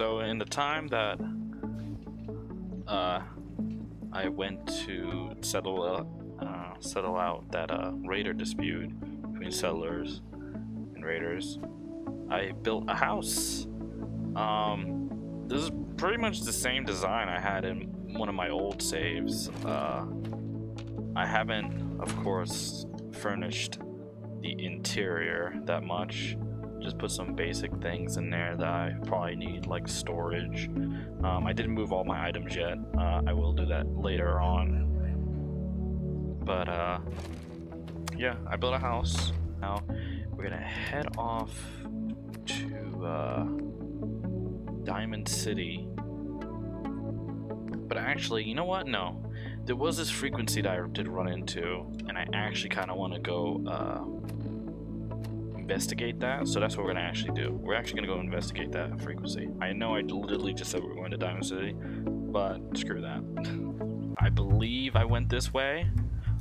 So in the time that uh, I went to settle uh, settle out that uh, raider dispute between settlers and raiders, I built a house. Um, this is pretty much the same design I had in one of my old saves. Uh, I haven't, of course, furnished the interior that much. Just put some basic things in there that I probably need, like storage. Um, I didn't move all my items yet. Uh, I will do that later on. But, uh, yeah, I built a house. Now, we're gonna head off to, uh, Diamond City. But actually, you know what? No. There was this frequency that I did run into, and I actually kind of want to go, uh, investigate that, so that's what we're gonna actually do. We're actually gonna go investigate that frequency. I know I literally just said we are going to Diamond City, but screw that. I believe I went this way.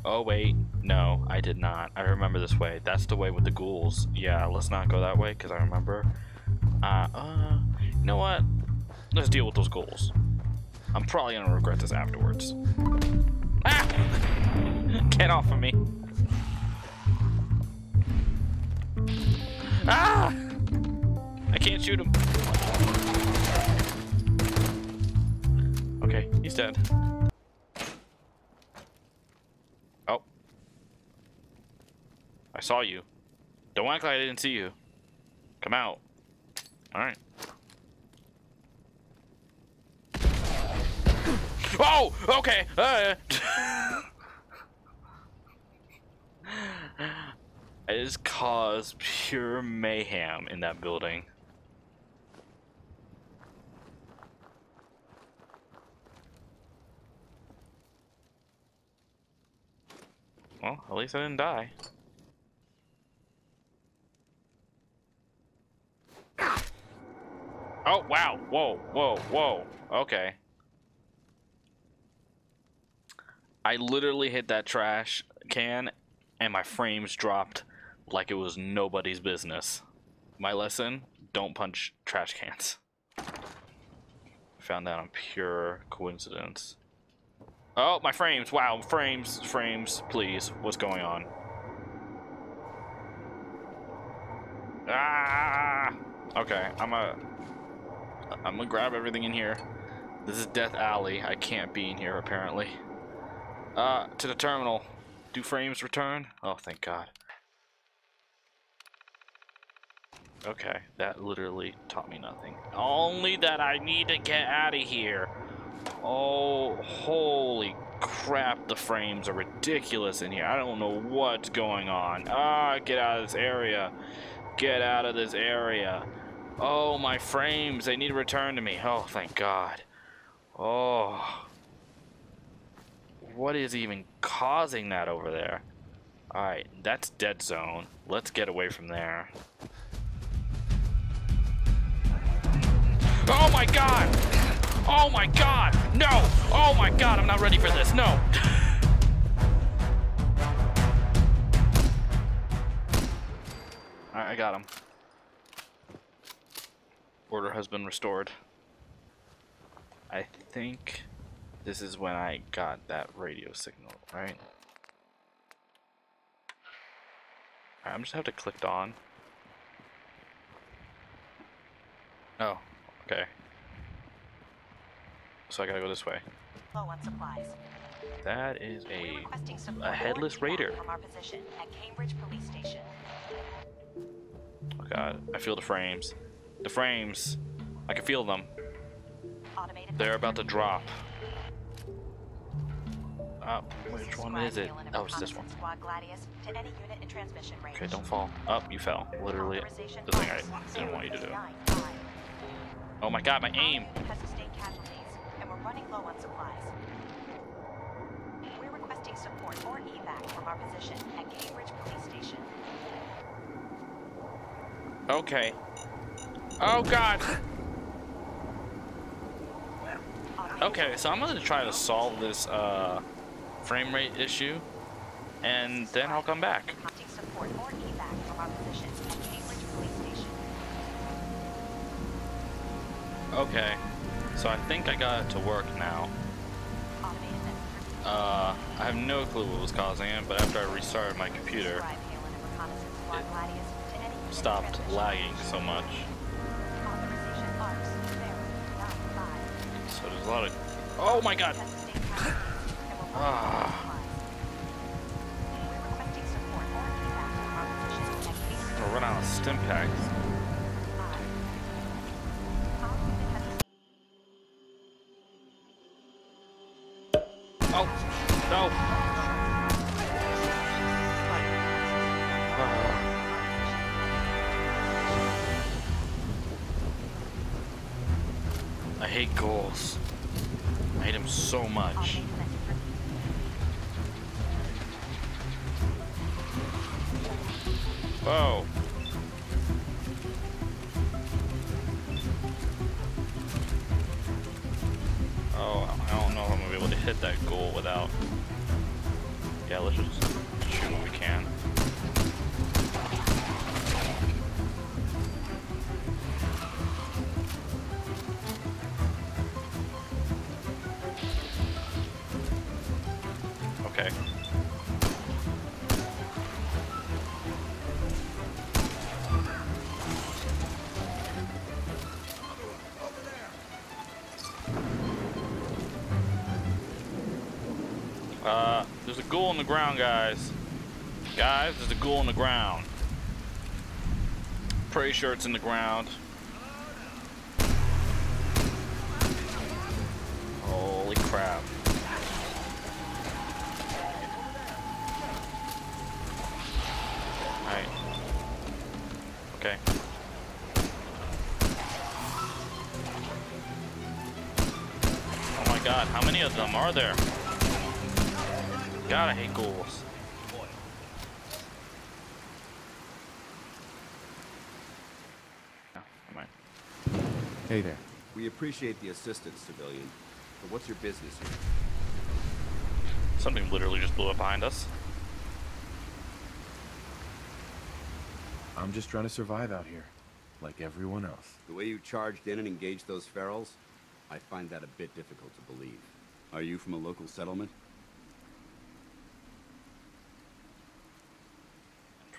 Oh wait, no, I did not. I remember this way. That's the way with the ghouls. Yeah, let's not go that way, because I remember. Uh, uh, you know what? Let's deal with those ghouls. I'm probably gonna regret this afterwards. Ah! Get off of me. Ah! I can't shoot him. Okay, he's dead. Oh. I saw you. Don't act like I didn't see you. Come out. Alright. Oh! Okay! Uh. It has caused pure mayhem in that building. Well, at least I didn't die. Oh, wow. Whoa, whoa, whoa. Okay. I literally hit that trash can and my frames dropped like it was nobody's business. My lesson, don't punch trash cans. Found that on pure coincidence. Oh, my frames. Wow, frames, frames, please. What's going on? Ah! Okay, I'm a... I'm gonna grab everything in here. This is Death Alley. I can't be in here, apparently. Uh, to the terminal. Do frames return? Oh, thank God. Okay, that literally taught me nothing. Only that I need to get out of here. Oh, holy crap, the frames are ridiculous in here. I don't know what's going on. Ah, get out of this area. Get out of this area. Oh, my frames, they need to return to me. Oh, thank God. Oh. What is even causing that over there? Alright, that's dead zone. Let's get away from there. My god! Oh my god! No! Oh my god, I'm not ready for this. No! Alright, I got him. Order has been restored. I think this is when I got that radio signal, right? I'm just have to click on. Oh. So I gotta go this way. Low on supplies. That is a a headless raider. From our position at Cambridge Police Station. Oh god, I feel the frames. The frames. I can feel them. Automated They're about to drop. Uh, which one is it? Oh, it's this one. Okay, don't fall. Up, oh, you fell. Literally the thing I didn't want you to do. Oh my god, my aim! Has sustained casualties, and we're running low on supplies. We're requesting support or evac from our position at Cambridge Police Station. Okay. Oh god! Okay, so I'm gonna try to solve this uh, frame rate issue, and then I'll come back. Okay, so I think I got it to work now. Uh, I have no clue what was causing it, but after I restarted my computer, unit stopped lagging so much. Authorization ARCS 095. So there's a lot of. Oh my god! Ah. We're run out of stim packs. So much. Whoa. Ghoul on the ground, guys. Guys, there's a ghoul on the ground. Pretty sure it's in the ground. Holy crap. Alright. Okay. Oh my god, how many of them are there? God, I hate ghouls. Yeah, never mind. Hey there. We appreciate the assistance, civilian. But what's your business here? Something literally just blew up behind us. I'm just trying to survive out here, like everyone else. The way you charged in and engaged those ferals, I find that a bit difficult to believe. Are you from a local settlement?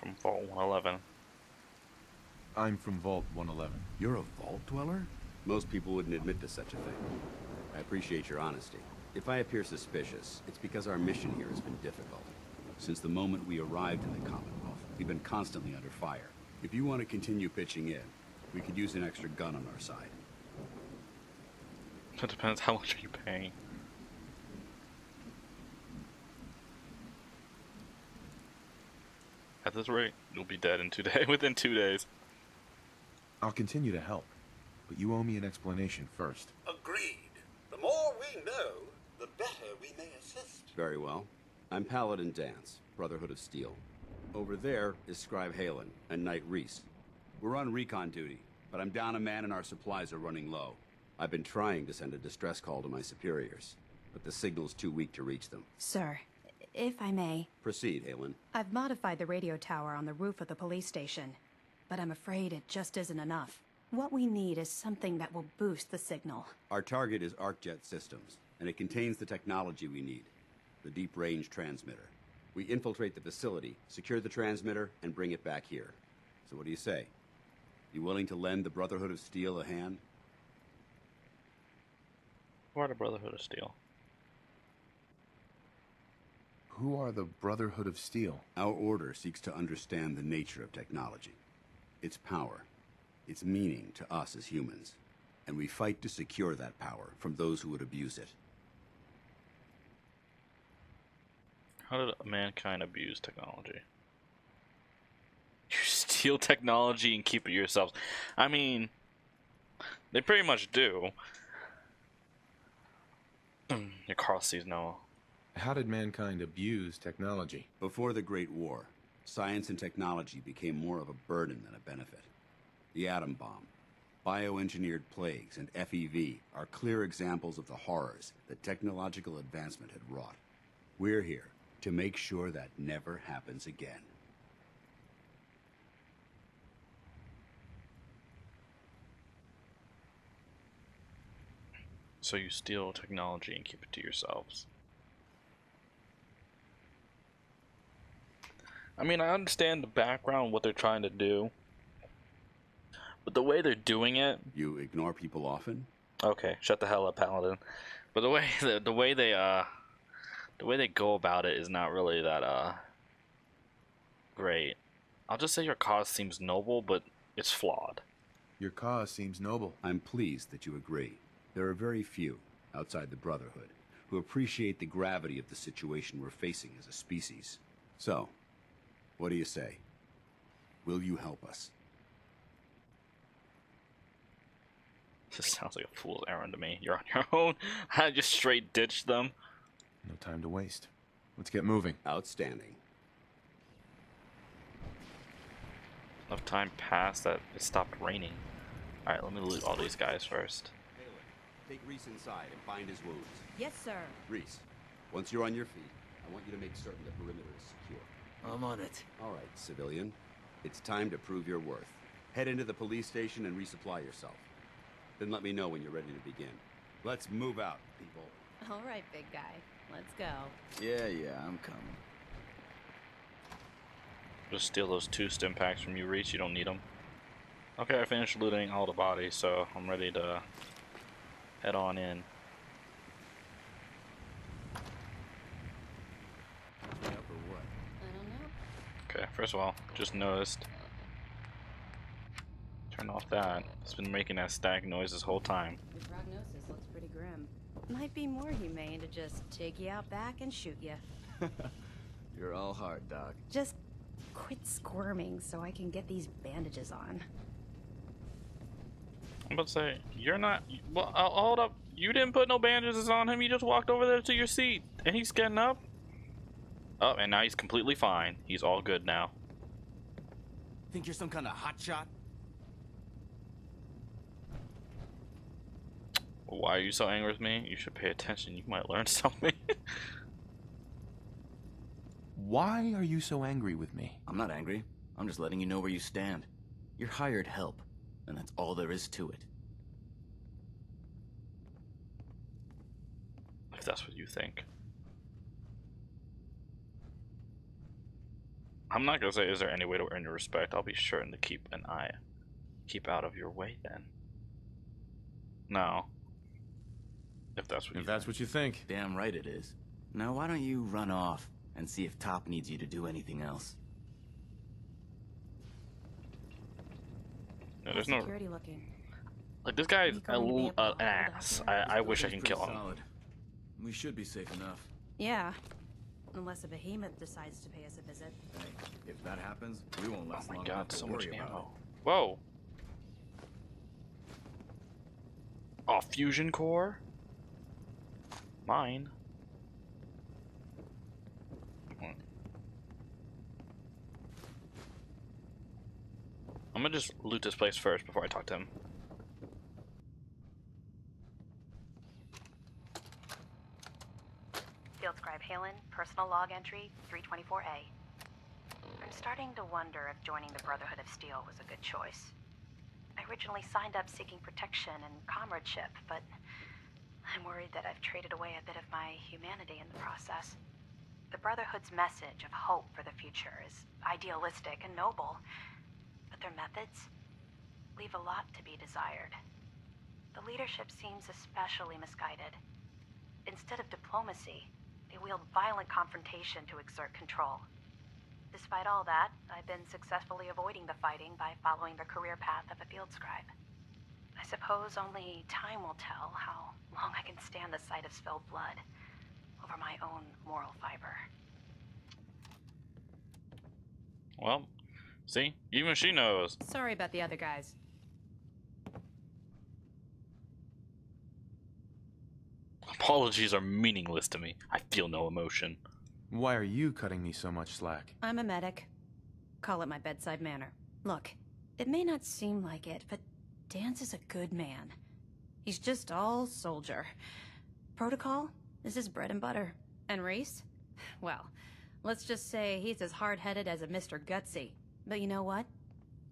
From Vault 111. I'm from Vault 111. You're a vault dweller? Most people wouldn't admit to such a thing. I appreciate your honesty. If I appear suspicious, it's because our mission here has been difficult. Since the moment we arrived in the Commonwealth, we've been constantly under fire. If you want to continue pitching in, we could use an extra gun on our side. It depends how much are you paying. At this rate, you'll be dead in two days. Within two days. I'll continue to help, but you owe me an explanation first. Agreed. The more we know, the better we may assist. Very well. I'm Paladin Danse, Brotherhood of Steel. Over there is Scribe Haylen and Knight Rhys. We're on recon duty, but I'm down a man and our supplies are running low. I've been trying to send a distress call to my superiors, but the signal's too weak to reach them. Sir, if I may, Proceed, Haylen. I've modified the radio tower on the roof of the police station, but I'm afraid it just isn't enough. What we need is something that will boost the signal. Our target is ArcJet Systems, and it contains the technology we need the deep range transmitter. We infiltrate the facility, secure the transmitter, and bring it back here. So, what do you say? You willing to lend the Brotherhood of Steel a hand? Who are the Brotherhood of Steel? Who are the Brotherhood of Steel? Our order seeks to understand the nature of technology, its power, its meaning to us as humans, and we fight to secure that power from those who would abuse it. How did mankind abuse technology? You steal technology and keep it yourselves. I mean, they pretty much do. Your Carl sees no. How did mankind abuse technology? Before the Great War, science and technology became more of a burden than a benefit. The atom bomb, bioengineered plagues, and FEV are clear examples of the horrors that technological advancement had wrought. We're here to make sure that never happens again. So you steal technology and keep it to yourselves. I mean, I understand the background, what they're trying to do. But the way they're doing it, You ignore people often? okay, shut the hell up, Paladin. But the way the, the way they uh the way they go about it is not really that uh great. I'll just say your cause seems noble, but it's flawed. Your cause seems noble. I'm pleased that you agree. There are very few, outside the Brotherhood, who appreciate the gravity of the situation we're facing as a species. So, what do you say? Will you help us? This sounds like a fool's errand to me. You're on your own. I just straight ditched them. No time to waste. Let's get moving. Outstanding. Enough time passed that it stopped raining. Alright, let me loot all these guys first. Taylor, take Rhys inside and bind his wounds. Yes, sir. Rhys, once you're on your feet, I want you to make certain the perimeter is secure. I'm on it. All right, civilian. It's time to prove your worth. Head into the police station and resupply yourself. Then let me know when you're ready to begin. Let's move out, people. All right, big guy. Let's go. Yeah, yeah, I'm coming. Just steal those two stim packs from you, Rhys. You don't need them. Okay, I finished looting all the bodies, so I'm ready to head on in. Up or what? I don't know. Okay, first of all, just noticed. Turn off that. It's been making that static noise this whole time. Your prognosis looks pretty grim. Might be more humane to just take you out back and shoot you. You're all heart, Doc. Just quit squirming so I can get these bandages on. I'm about to say, you're not. Well, uh, hold up. You didn't put no bandages on him. You just walked over there to your seat, and he's getting up. Oh, and now he's completely fine. He's all good now. Think you're some kind of hotshot? Why are you so angry with me? You should pay attention. You might learn something. Why are you so angry with me? I'm not angry. I'm just letting you know where you stand. You're hired help, and that's all there is to it. if that's what you think. I'm not gonna say is there any way to earn your respect. I'll be sure to keep an eye, keep out of your way. Then. No. If that's what you If that's what you think. Damn right it is. Now why don't you run off and see if Top needs you to do anything else? No, there's no security looking. like this guy's a, going to be l- able to uh, an ass. I, I wish I can kill him. solid. We should be safe enough. Yeah. Unless a behemoth decides to pay us a visit. Hey, if that happens, we won't Oh last my long god, enough to so much worry about ammo. Whoa. Oh, fusion core? Mine. I'm gonna just loot this place first before I talk to him. Haylen, personal log entry 324A. I'm starting to wonder if joining the Brotherhood of Steel was a good choice. I originally signed up seeking protection and comradeship, but I'm worried that I've traded away a bit of my humanity in the process. The Brotherhood's message of hope for the future is idealistic and noble, but their methods leave a lot to be desired. The leadership seems especially misguided. Instead of diplomacy, they wield violent confrontation to exert control. Despite all that, I've been successfully avoiding the fighting by following the career path of a field scribe. I suppose only time will tell how long I can stand the sight of spilled blood over my own moral fiber. Well, see? Even she knows. Sorry about the other guys. Apologies are meaningless to me. I feel no emotion. Why are you cutting me so much slack? I'm a medic. Call it my bedside manner. Look, it may not seem like it, but Danse is a good man. He's just all soldier. Protocol This is his bread and butter. And Rhys? Well, let's just say he's as hard-headed as a Mr. Gutsy. But you know what?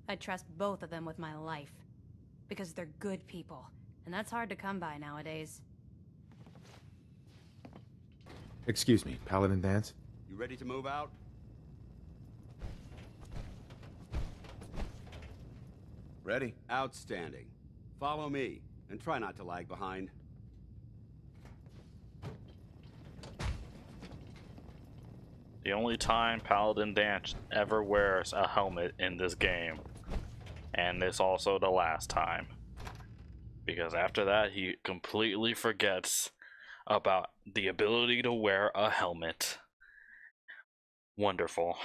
I trust both of them with my life. Because they're good people. And that's hard to come by nowadays. Excuse me, Paladin Danse? You ready to move out? Ready. Outstanding. Follow me, and try not to lag behind. The only time Paladin Danse ever wears a helmet in this game. And it's also the last time. Because after that, he completely forgets about the ability to wear a helmet. Wonderful.